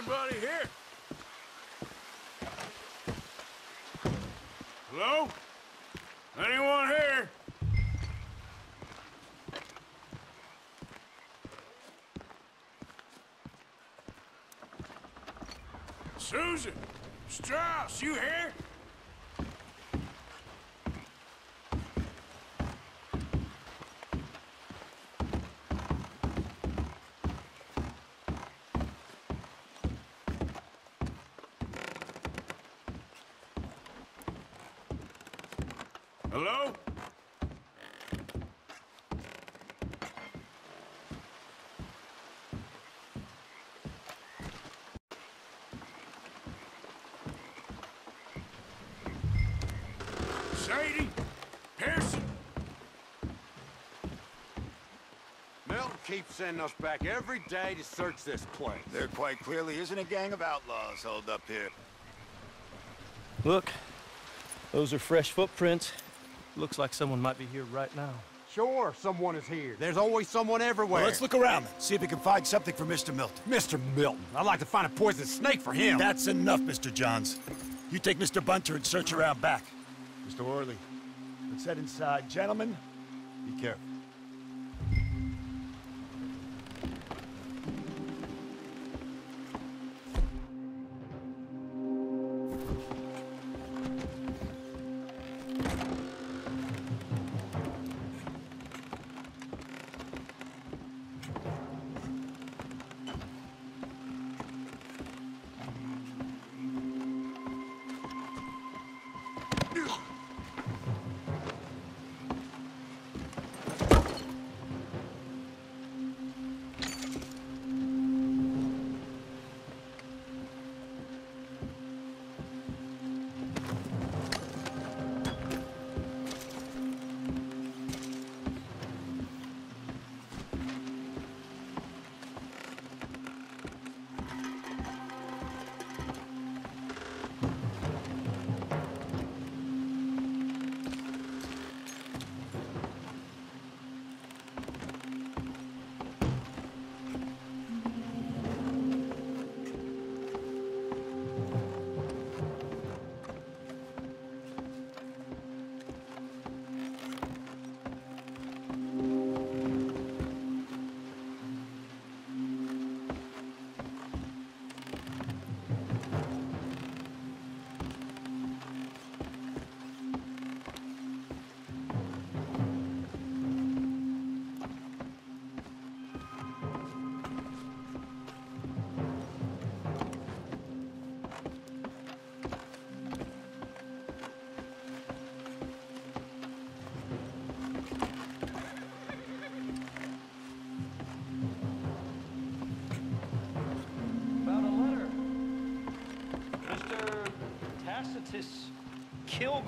Anybody here? Hello? Anyone here? Susan! Strauss, you here? Hello? Sadie? Pearson? Milton keeps sending us back every day to search this place. There quite clearly isn't a gang of outlaws held up here. Look, those are fresh footprints. Looks like someone might be here right now. Sure, someone is here. There's always someone everywhere. Well, let's look around then, see if we can find something for Mr. Milton. Mr. Milton, I'd like to find a poisonous snake for him. That's enough, Mr. Johns. You take Mr. Bunter and search around back. Mr. Orley, let's head inside. Gentlemen,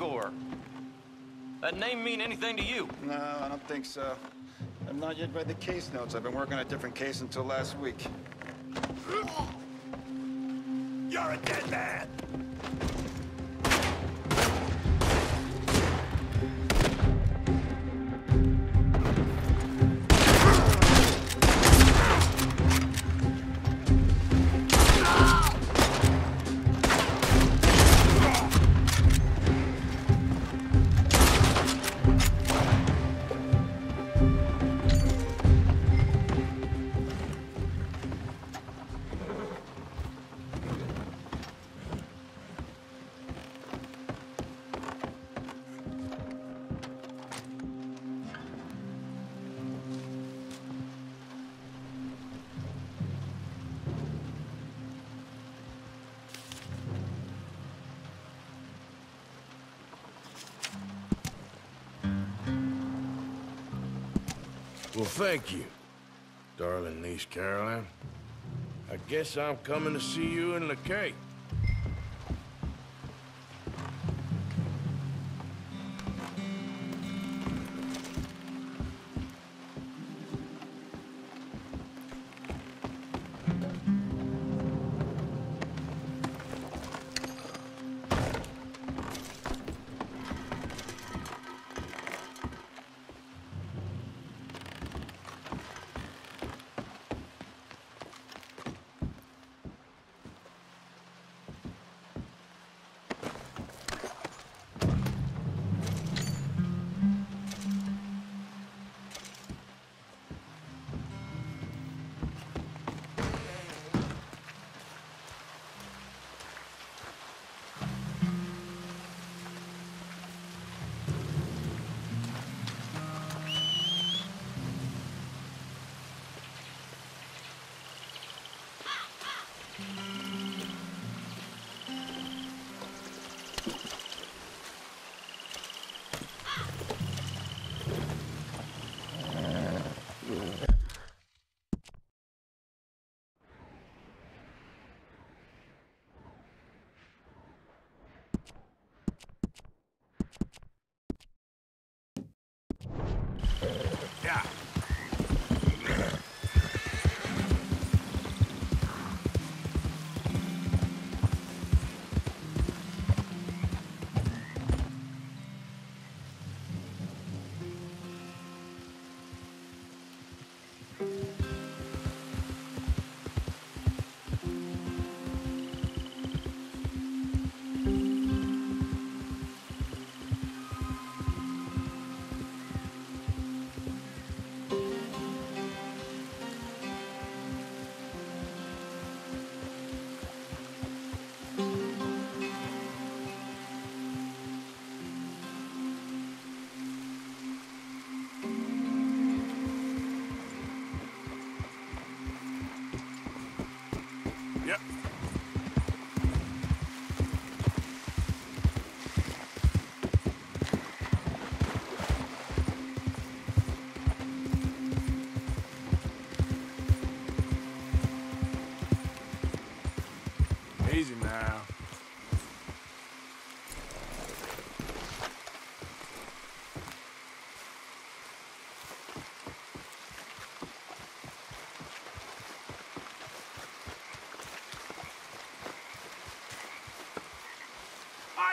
Kilgore. That name mean anything to you? No, I don't think so. I've not yet read the case notes. I've been working on a different case until last week. You're a dead man! Well, thank you, darling niece Caroline. I guess I'm coming to see you in Lakay. Yeah.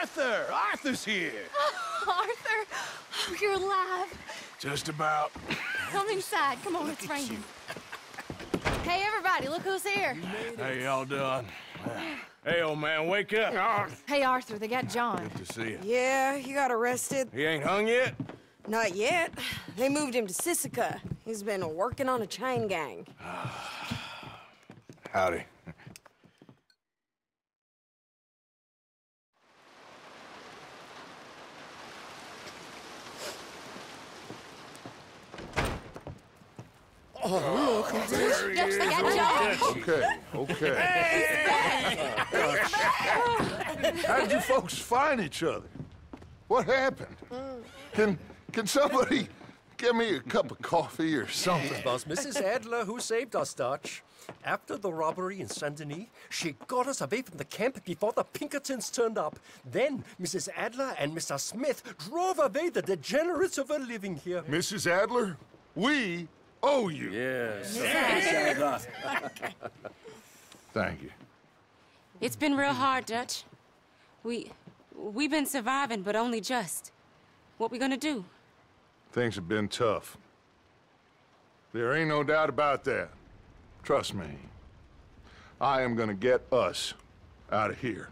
Arthur! Arthur's here! Arthur, oh, you're alive. Just about. Come inside. Come on, it's raining. Hey, everybody, look who's here. How y'all doing? Hey, old man, wake up. Hey, Arthur, they got John. Good to see you. Yeah, he got arrested. He ain't hung yet? Not yet. They moved him to Sisika. He's been working on a chain gang. Howdy. Yes, they got John. Okay, okay. How did you folks find each other? What happened? Can can somebody give me a cup of coffee or something? It was Mrs. Adler who saved us, Dutch. After the robbery in Saint Denis, she got us away from the camp before the Pinkertons turned up. Then Mrs. Adler and Mr. Smith drove away the degenerates who were living here. Mrs. Adler, we owe you. Yes. Thank you. It's been real hard, Dutch. We... we've been surviving, but only just. What we gonna do? Things have been tough. There ain't no doubt about that. Trust me. I am gonna get us out of here.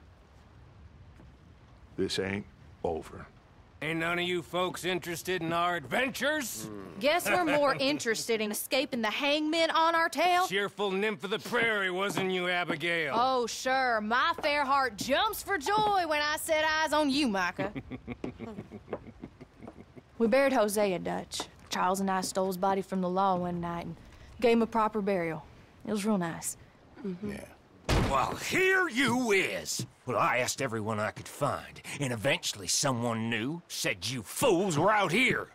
This ain't over. Ain't none of you folks interested in our adventures? Hmm. Guess we're more interested in escaping the hangmen on our tail. Cheerful nymph of the prairie, wasn't you, Abigail? Oh, sure. My fair heart jumps for joy when I set eyes on you, Micah. we buried Hosea, Dutch. Charles and I stole his body from the law one night and gave him a proper burial. It was real nice. Mm-hmm. Yeah. Well, here you is. Well, I asked everyone I could find, and eventually someone knew said you fools were out here.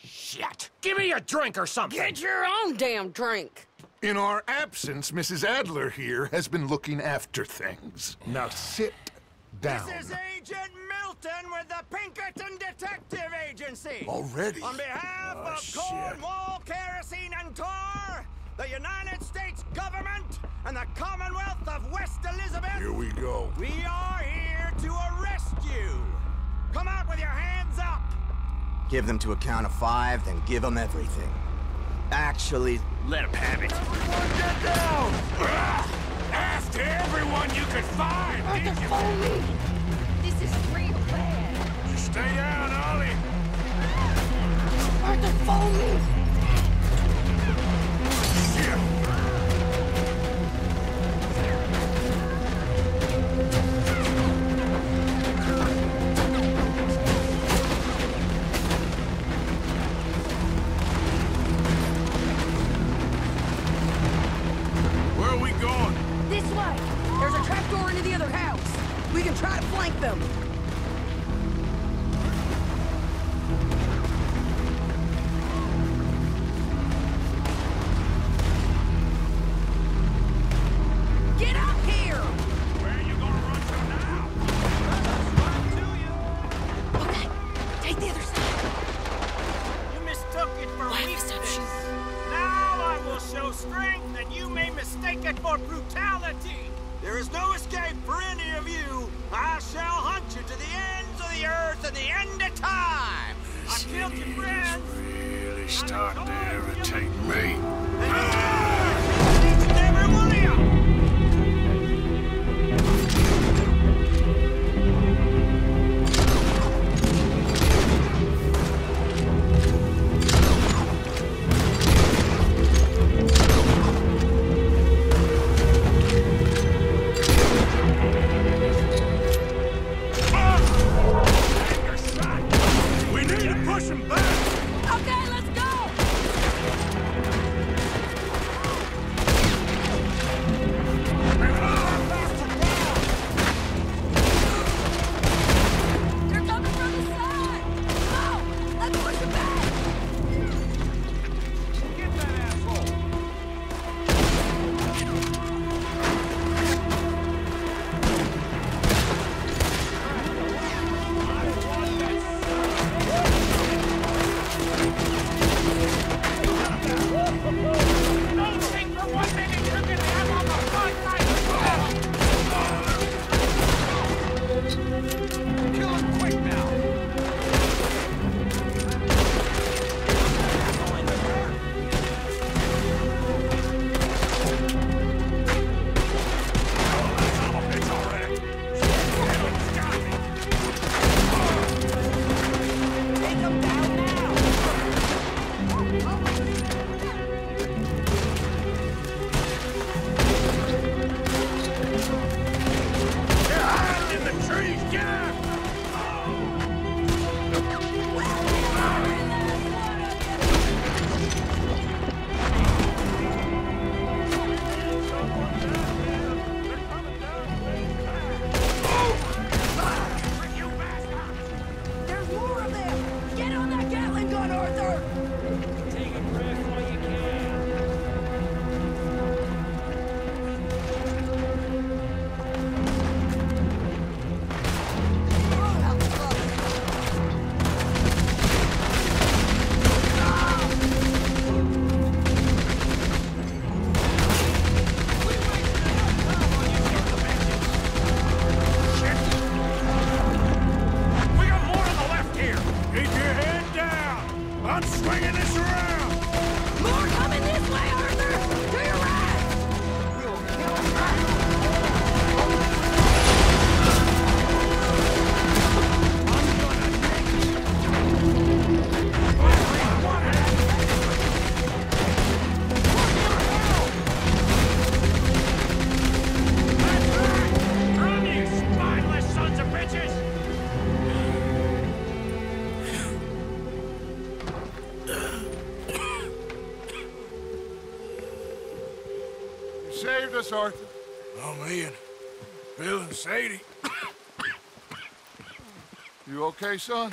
Shit. Give me a drink or something. Get your own damn drink. In our absence, Mrs. Adler here has been looking after things. Now sit down. This is Agent Milton with the Pinkerton Detective Agency. Already? On behalf Oh, of shit. Cornwall, Kerosene, and Tar, the United States government, and the Commonwealth of West Elizabeth, Here we go. we are here to arrest you. Come out with your hands up. Give them to a count of five, then give them everything. Actually, Let them have it. Get down! Ah! After everyone you could find! Oh, Arthur, phone me! This is real bad. Stay down, Ollie. Oh, Arthur, phone me! Us, Arthur. Oh, me and Bill and Sadie. You okay, son?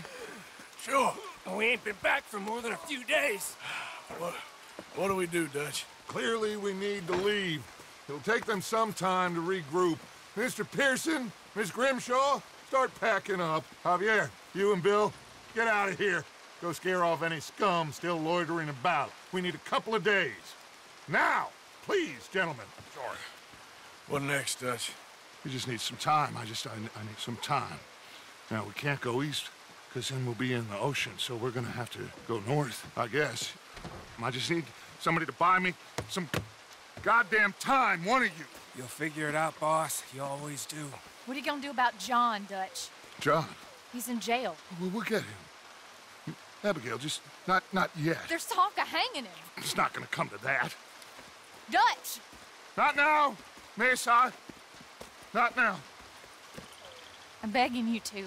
Sure. We ain't been back for more than a few days. What, what do we do, Dutch? Clearly, we need to leave. It'll take them some time to regroup. Mr. Pearson, Miss Grimshaw, start packing up. Javier, you and Bill, get out of here. Go scare off any scum still loitering about. We need a couple of days. Now, please, gentlemen. Sorry. What next, Dutch? We just need some time. I just, I, I need some time. Now, we can't go east, because then we'll be in the ocean, so we're gonna have to go north, I guess. I just need somebody to buy me some goddamn time, one of you. You'll figure it out, boss. You always do. What are you gonna do about John, Dutch? John, He's in jail. we'll, we'll get him. Abigail, just not, not yet. There's talk of hanging him. It's not gonna come to that. Dutch! Not now, Mesa. Not now. I'm begging you to.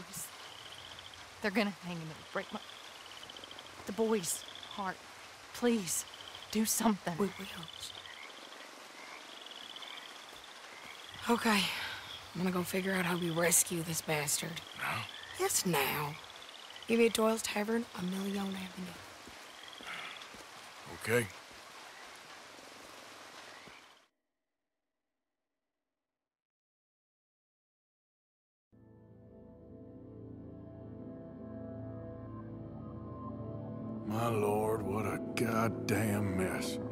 They're gonna hang him. It'll break my... The boy's heart. Please, do something. We will. Okay. I'm gonna go figure out how we rescue this bastard. Now? Yes, now. Give me at Doyle's Tavern on Million Avenue. Okay.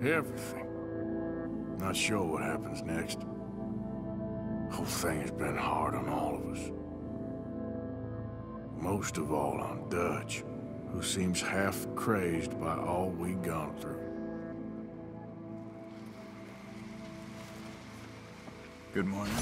Everything. Not sure what happens next. Whole thing has been hard on all of us. Most of all on Dutch, who seems half crazed by all we've gone through. Good morning.